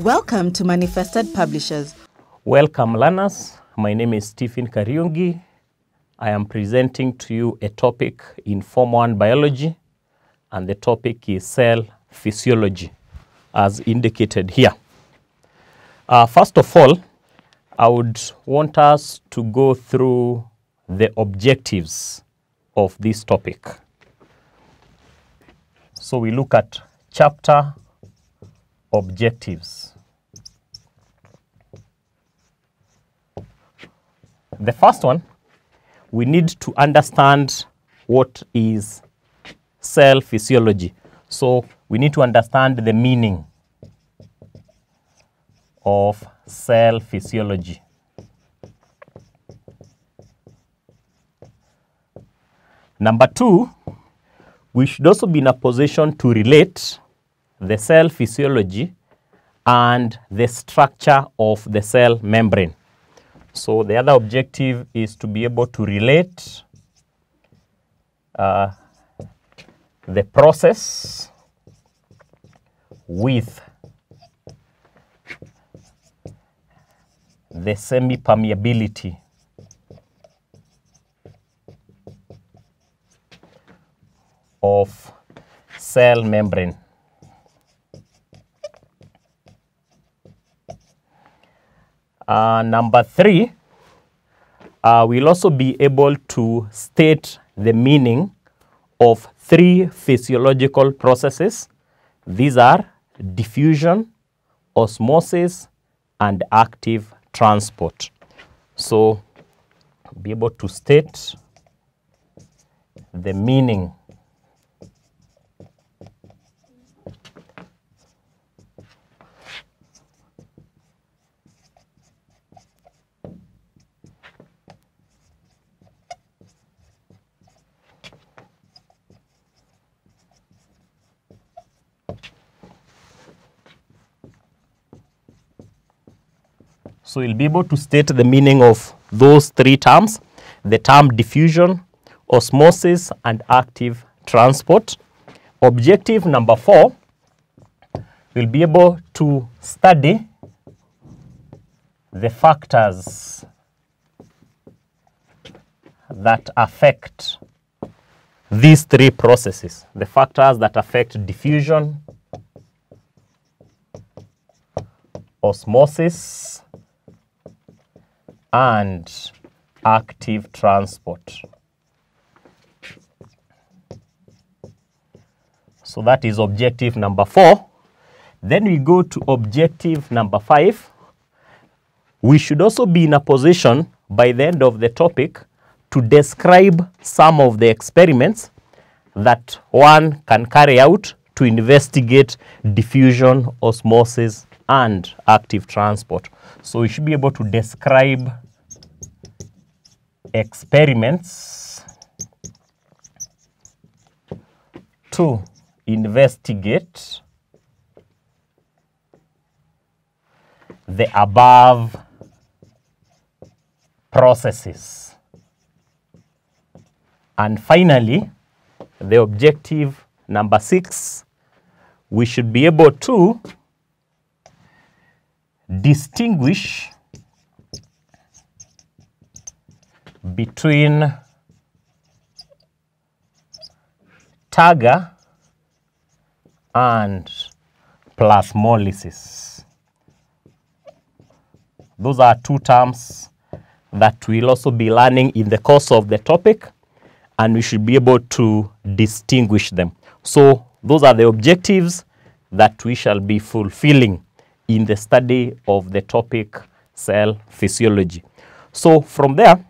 Welcome to Manifested Publishers. Welcome, learners. My name is Stephen Kariungi. I am presenting to you a topic in Form 1 biology, and the topic is cell physiology, as indicated here. Uh, first of all, I would want us to go through the objectives of this topic. So we look at chapter objectives. The first one, we need to understand what is cell physiology. So we need to understand the meaning of cell physiology. Number two, we should also be in a position to relate the cell physiology and the structure of the cell membrane. So the other objective is to be able to relate uh, the process with the semi-permeability of cell membrane. Uh, number three, uh, we'll also be able to state the meaning of three physiological processes. These are diffusion, osmosis, and active transport. So, be able to state the meaning So you'll be able to state the meaning of those three terms, the term diffusion, osmosis, and active transport. Objective number four, we'll be able to study the factors that affect these three processes, the factors that affect diffusion, osmosis, and active transport. So that is objective number four. Then we go to objective number five. We should also be in a position by the end of the topic to describe some of the experiments that one can carry out to investigate diffusion, osmosis, and active transport. So we should be able to describe experiments to investigate the above processes. And finally, the objective number six, we should be able to distinguish between turgor and plasmolysis. Those are two terms that we'll also be learning in the course of the topic and we should be able to distinguish them. So those are the objectives that we shall be fulfilling in the study of the topic cell physiology. So from there,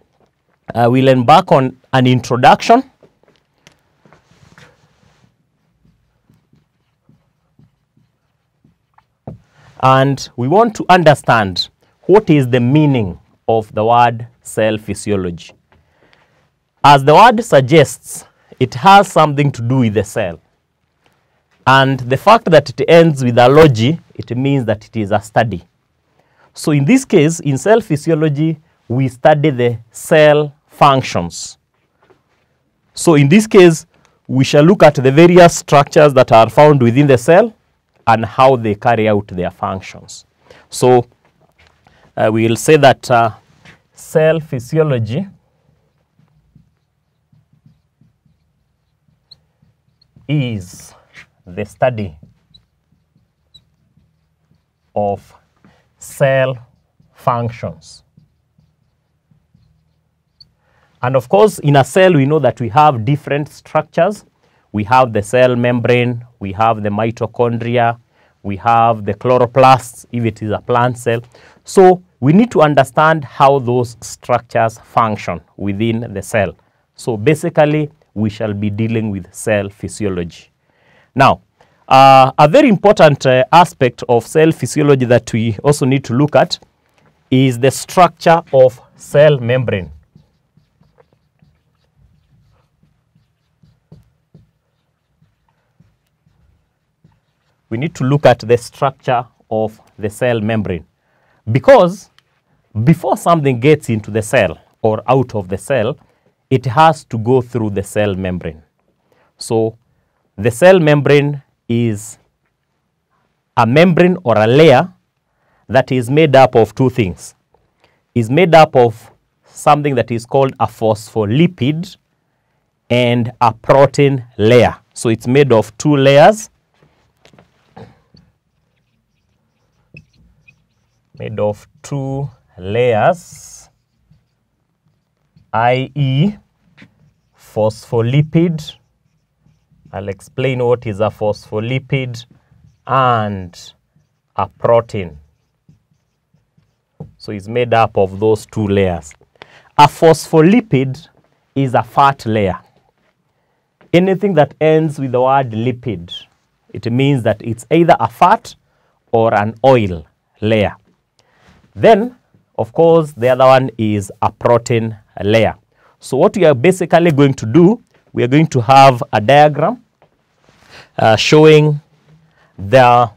uh, we'll embark on an introduction. And we want to understand what is the meaning of the word cell physiology. As the word suggests, it has something to do with the cell. And the fact that it ends with a logy, it means that it is a study. So in this case, in cell physiology, we study the cell functions. So in this case, we shall look at the various structures that are found within the cell and how they carry out their functions. So uh, we will say that uh, cell physiology is the study of cell functions. And of course, in a cell, we know that we have different structures. We have the cell membrane, we have the mitochondria, we have the chloroplasts, if it is a plant cell. So we need to understand how those structures function within the cell. So basically, we shall be dealing with cell physiology. Now, uh, a very important uh, aspect of cell physiology that we also need to look at is the structure of cell membrane. We need to look at the structure of the cell membrane because before something gets into the cell or out of the cell, it has to go through the cell membrane. So the cell membrane is a membrane or a layer that is made up of two things. Is made up of something that is called a phospholipid and a protein layer. So it's made of two layers made of two layers, i.e. phospholipid. I'll explain what is a phospholipid and a protein. So it's made up of those two layers. A phospholipid is a fat layer. Anything that ends with the word lipid, it means that it's either a fat or an oil layer. Then, of course, the other one is a protein layer. So what we are basically going to do, we are going to have a diagram uh, showing the,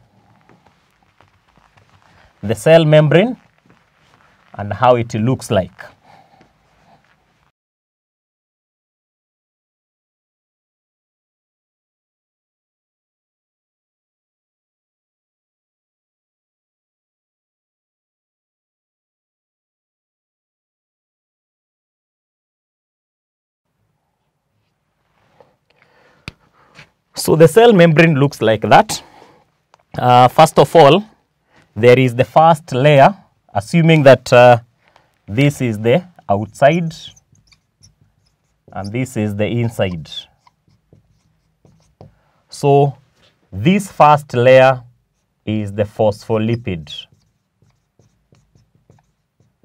the cell membrane and how it looks like. So the cell membrane looks like that. Uh, first of all, there is the first layer, assuming that uh, this is the outside and this is the inside. So this first layer is the phospholipid.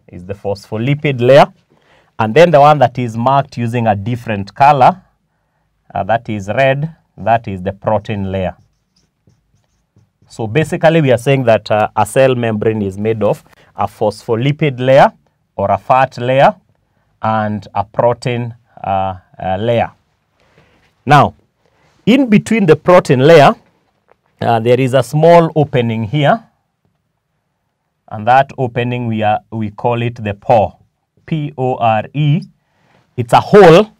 Is the phospholipid layer. And then the one that is marked using a different color, uh, that is red, that is the protein layer. So basically we are saying that uh, a cell membrane is made of a phospholipid layer or a fat layer and a protein uh, uh, layer. Now, in between the protein layer, uh, there is a small opening here and that opening we, are, we call it the pore, P-O-R-E. It's a hole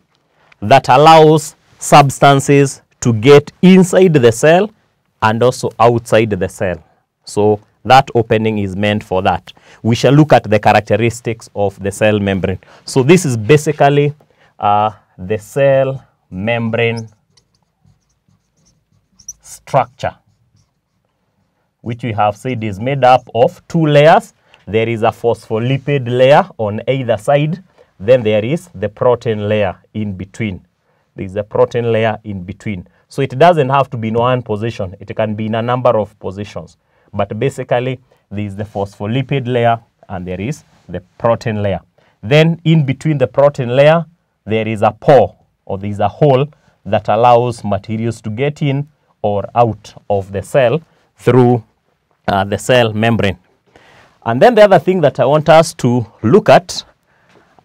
that allows substances to get inside the cell and also outside the cell. So that opening is meant for that. We shall look at the characteristics of the cell membrane. So this is basically uh, the cell membrane structure, which we have said is made up of two layers. There is a phospholipid layer on either side. Then there is the protein layer in between. There is a protein layer in between. So it doesn't have to be in one position. It can be in a number of positions. But basically, there is the phospholipid layer and there is the protein layer. Then in between the protein layer, there is a pore or there is a hole that allows materials to get in or out of the cell through uh, the cell membrane. And then the other thing that I want us to look at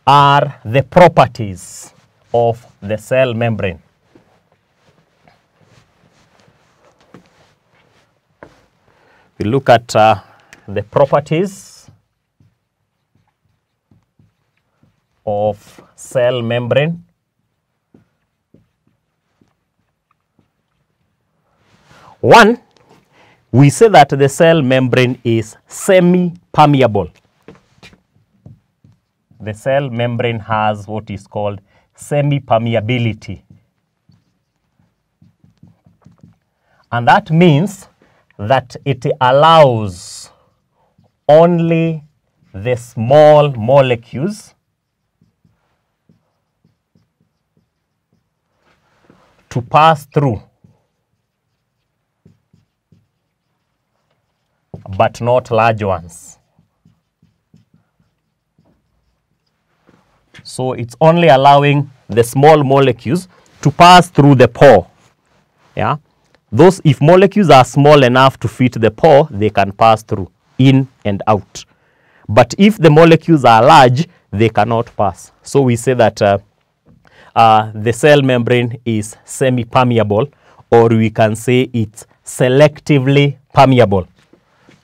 are the properties of the cell membrane. We look at uh, the properties of cell membrane. One, we say that the cell membrane is semi-permeable. The cell membrane has what is called semi-permeability. And that means that it allows only the small molecules to pass through, but not large ones. So it's only allowing the small molecules to pass through the pore. Yeah. Those, if molecules are small enough to fit the pore, they can pass through in and out. But if the molecules are large, they cannot pass. So we say that uh, uh, the cell membrane is semi-permeable, or we can say it's selectively permeable.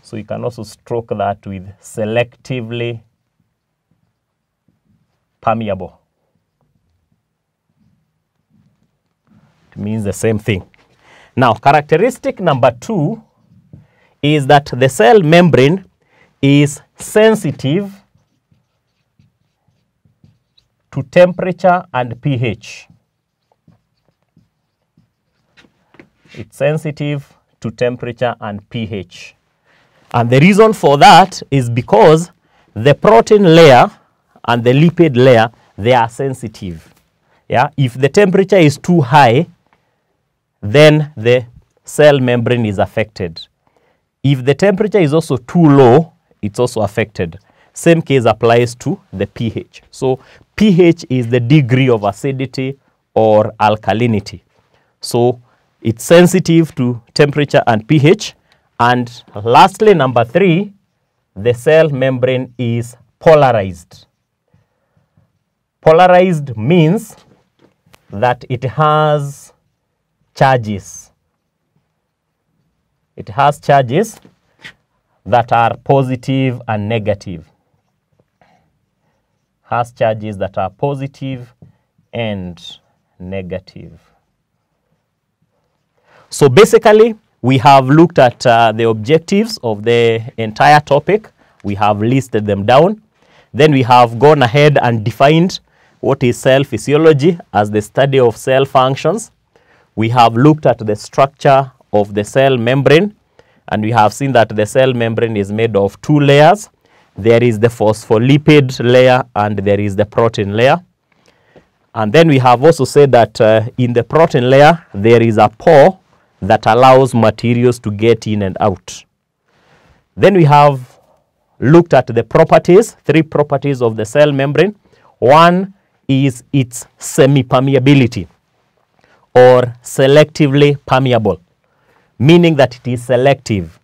So you can also stroke that with selectively permeable. It means the same thing. Now, characteristic number two is that the cell membrane is sensitive to temperature and pH. It's sensitive to temperature and pH. And the reason for that is because the protein layer and the lipid layer, they are sensitive. Yeah, if the temperature is too high, then the cell membrane is affected. If the temperature is also too low, it's also affected. Same case applies to the pH. So pH is the degree of acidity or alkalinity. So it's sensitive to temperature and pH. And lastly, number three, the cell membrane is polarized. Polarized means that it has charges. It has charges that are positive and negative. Has charges that are positive and negative. So basically, we have looked at uh, the objectives of the entire topic. We have listed them down. Then we have gone ahead and defined what is cell physiology as the study of cell functions. We have looked at the structure of the cell membrane and we have seen that the cell membrane is made of two layers. There is the phospholipid layer and there is the protein layer. And then we have also said that uh, in the protein layer, there is a pore that allows materials to get in and out. Then we have looked at the properties, three properties of the cell membrane. One is its semi-permeability or selectively permeable, meaning that it is selective.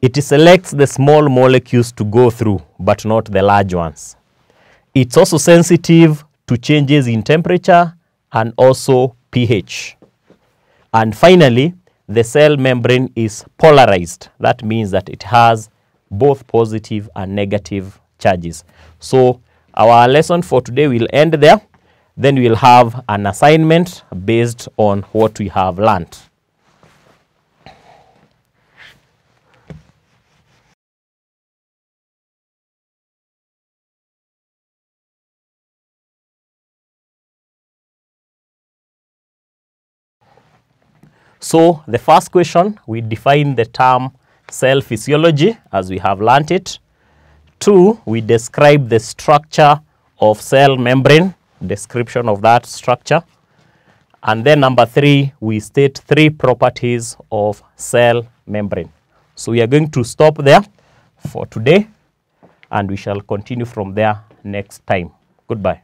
It selects the small molecules to go through, but not the large ones. It's also sensitive to changes in temperature and also pH. And finally, the cell membrane is polarized. That means that it has both positive and negative charges. So our lesson for today will end there. Then we'll have an assignment based on what we have learned. So the first question, we define the term cell physiology as we have learnt it. Two, we describe the structure of cell membrane, description of that structure. And then number three, we state three properties of cell membrane. So we are going to stop there for today and we shall continue from there next time. Goodbye.